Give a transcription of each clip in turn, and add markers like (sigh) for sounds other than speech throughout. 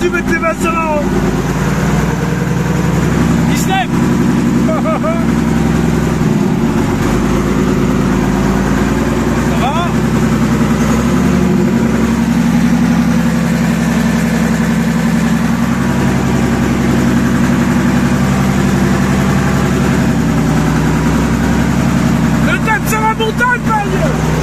Dû mettre les mains sur la route. Il se lève. Ça va Le tête sur la montagne, Pagne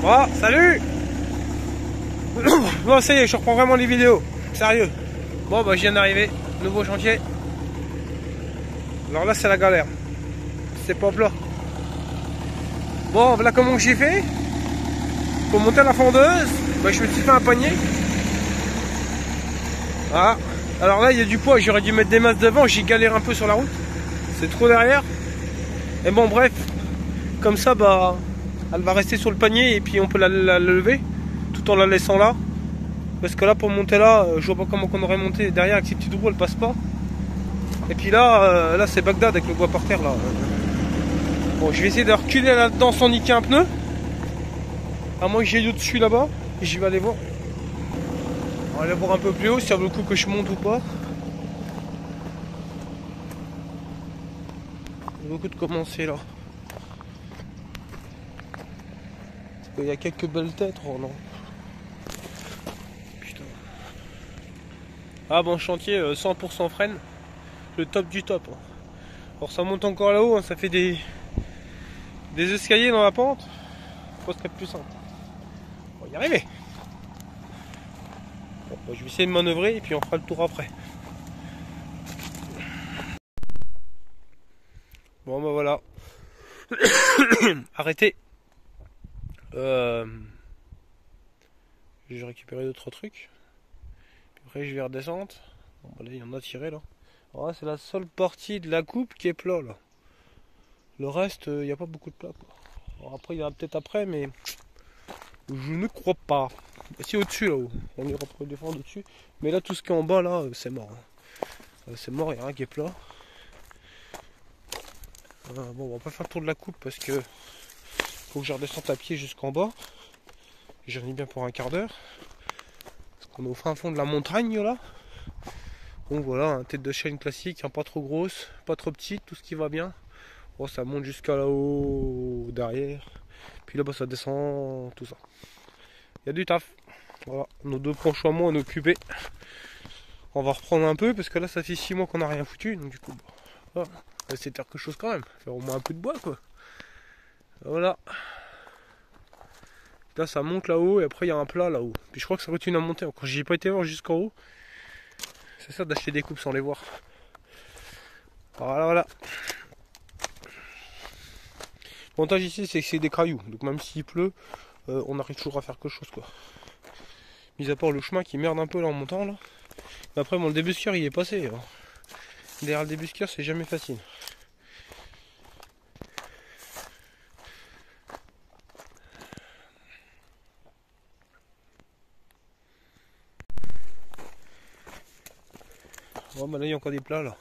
Bon, salut (coughs) Bon, ça y est, je reprends vraiment les vidéos. Sérieux. Bon, bah, je viens d'arriver. Nouveau chantier. Alors là, c'est la galère. C'est pas plat. Bon, voilà comment j'ai fait. Pour monter la fondeuse, bah, je me suis fait un panier. Voilà. Alors là, il y a du poids. J'aurais dû mettre des masses devant. J'ai galéré un peu sur la route. C'est trop derrière. Et bon, bref. Comme ça, bah, elle va rester sur le panier et puis on peut la, lever tout en la laissant là. Parce que là, pour monter là, euh, je vois pas comment on aurait monté derrière avec ces petites roues, elle passe pas. Et puis là, euh, là c'est Bagdad avec le bois par terre là. Bon, je vais essayer de reculer là-dedans sans niquer un pneu. À moins que j'ai au-dessus là-bas. J'y vais aller voir. On va aller voir un peu plus haut si ça vaut le coup que je monte ou pas. Ça vaut le coup de commencer là. Qu'il y a quelques belles têtes, oh non. Putain. Ah bon chantier euh, 100% freine. Le top du top. hein. Alors ça monte encore là-haut, hein, ça fait des des escaliers dans la pente. Je pense c'est plus simple. On va y arriver. Bah, je vais essayer de manœuvrer et puis on fera le tour après. Bon bah voilà. Arrêtez. Euh... Je vais récupérer d'autres trucs. Après je vais redescendre. Bah il y en a tiré là. Ouais, c'est la seule partie de la coupe qui est plat là. Le reste, il n'y a pas beaucoup de plat. Après, il y en a peut-être après, mais je ne crois pas. Si au-dessus là-haut, on ira pour défendre au-dessus. Mais là, tout ce qui est en bas là, c'est mort. hein. Euh, C'est mort, il n'y a rien qui est plat. Euh, bon, on va pas faire le tour de la coupe parce que faut que je redescende à pied jusqu'en bas. J'en ai bien pour un quart d'heure. Qu'on est au fin fond de la montagne là. Donc voilà, un tête de chaîne classique, hein, pas trop grosse, pas trop petite, tout ce qui va bien. Bon, ça monte jusqu'à là-haut, derrière. Puis là-bas, ça descend, tout ça. Il y a du taf. Voilà, nos deux planches à moi, on occupés. On va reprendre un peu parce que là, ça fait 6 mois qu'on n'a rien foutu. Donc du coup, on de faire quelque chose quand même. Faire au moins un peu de bois, quoi. Voilà. Là, ça monte là-haut et après, il y a un plat là-haut. Puis je crois que ça continue à monter encore. J'y ai pas été voir jusqu'en haut. C'est ça d'acheter des coupes sans les voir. Voilà, voilà. L'avantage ici, c'est que c'est des cailloux. Donc même s'il pleut, euh, on arrive toujours à faire quelque chose, quoi. Mis à part le chemin qui merde un peu là en montant, là. Mais après, bon, le débusqueur, il est passé. hein. Derrière le débusqueur, c'est jamais facile. Oh, bah là, il y a encore des plats, là.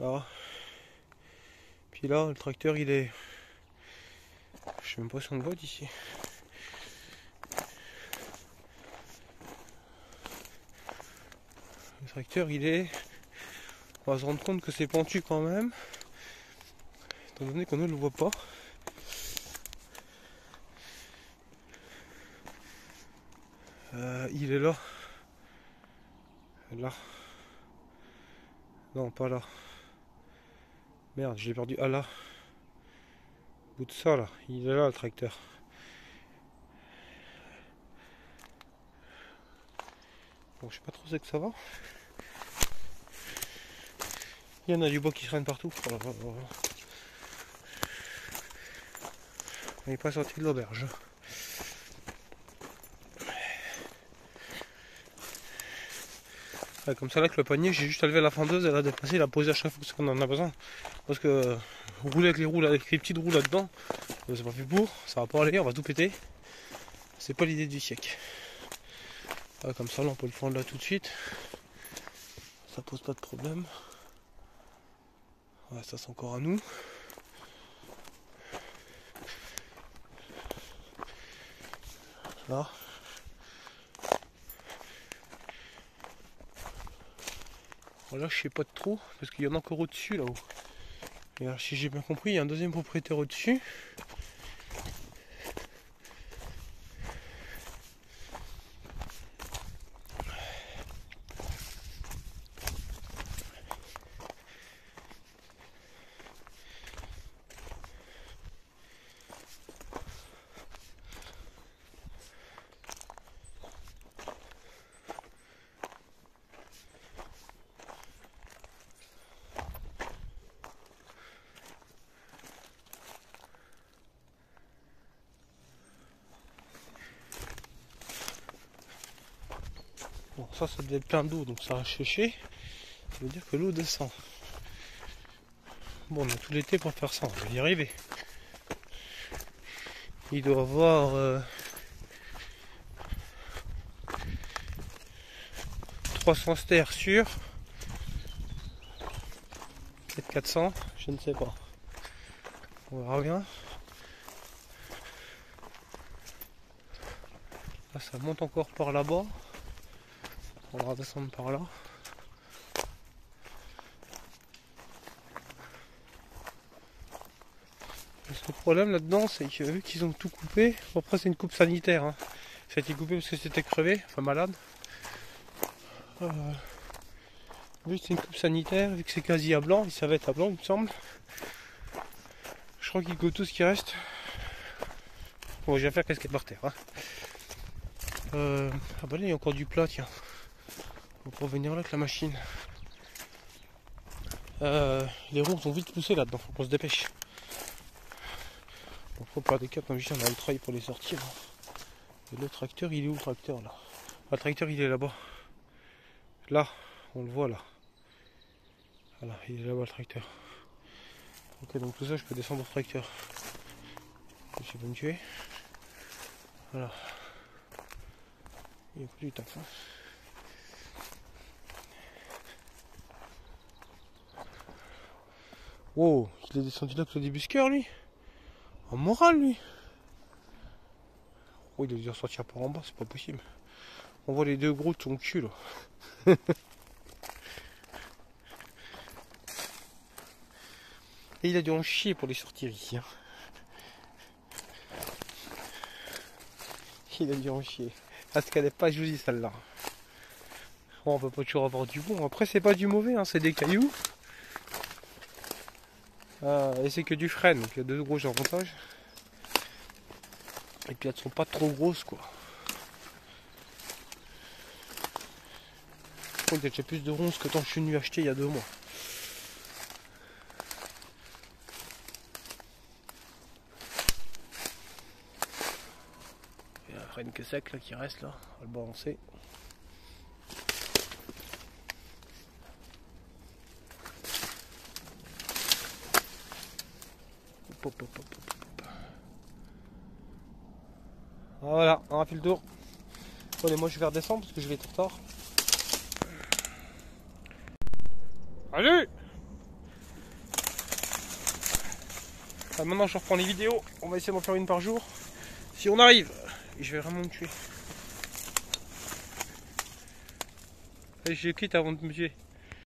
Là. Puis là, le tracteur, il est... Je sais même pas si on le voit d'ici. Le tracteur, il est... On va se rendre compte que c'est pentu quand même. Étant donné qu'on ne le voit pas. Euh, il est là. Là. Non, pas là. Merde, j'ai perdu. Ah là. Bout de ça là. Il est là le tracteur. Bon, je sais pas trop c'est que ça va. Il y en a du bois qui traîne partout. Oh. On n'est pas sorti de l'auberge. Comme ça là que le panier, j'ai juste à lever la fendeuse et la dépasser, la poser à chaque fois qu'on en a besoin. Parce que euh, rouler avec les roues, là, avec les petites roues là-dedans, euh, c'est pas fait pour, ça va pas aller, on va tout péter. C'est pas l'idée du siècle. Ouais, comme ça là on peut le prendre là tout de suite. Ça pose pas de problème. Ouais, ça c'est encore à nous. Là. Voilà, je sais pas trop, parce qu'il y en a encore au-dessus là-haut. Et si j'ai bien compris, il y a un deuxième propriétaire au-dessus. Bon, ça, devait être plein d'eau, donc ça a séché. Ça veut dire que l'eau descend. Bon, on a tout l'été pour faire ça, on va y arriver. Il doit avoir euh, 300 stères sûrs. Peut-être 400, je ne sais pas. On verra bien. Là, ça monte encore par là-bas. On va redescendre par là. Le seul problème là-dedans, c'est que vu qu'ils ont tout coupé, bon, après c'est une coupe sanitaire. Hein. Ça a été coupé parce que c'était crevé, enfin malade. Euh, vu que c'est une coupe sanitaire, vu que c'est quasi à blanc, il savait être à blanc il me semble. Je crois qu'il goûte tout ce qui reste. Bon, je vais faire a par terre. hein. Euh, ah bah là il y a encore du plat, tiens. On va venir là avec la machine. Euh, les roues sont vite poussées là-dedans, faut qu'on se dépêche. Bon, faut pas des cas comme on a le travail pour les sortir. Et le tracteur, il est où le tracteur là? Ah, Le tracteur, il est là-bas. Là, on le voit là. Voilà, il est là-bas le tracteur. Ok, donc tout ça, je peux descendre au tracteur. Je vais me tuer. Voilà. Il y a pas du taf. hein. Wow, il est descendu là que le débusqueur lui. En morale lui. Oh, il a dû ressortir par en bas, c'est pas possible. On voit les deux gros de son cul là. (laughs) Et il a dû en chier pour les sortir ici. hein. Il a dû en chier. Parce qu'elle n'est pas jolie celle-là. Bon, on peut pas toujours avoir du bon. Après, c'est pas du mauvais, hein, c'est des cailloux. Ah, et c'est que du frein, donc il y a deux gros avantages. Et puis elles sont pas trop grosses quoi. Par contre, il y a déjà plus de ronces que quand je suis venu acheter il y a deux mois. Il y a un frein que sec là qui reste là, on va le balancer. Voilà, on a fait le tour. Allez, moi je vais redescendre parce que je vais être en retard. Allez Ah, Maintenant je reprends les vidéos. On va essayer d'en faire une par jour. Si on arrive. Et je vais vraiment me tuer. Allez, je quitte avant de me tuer.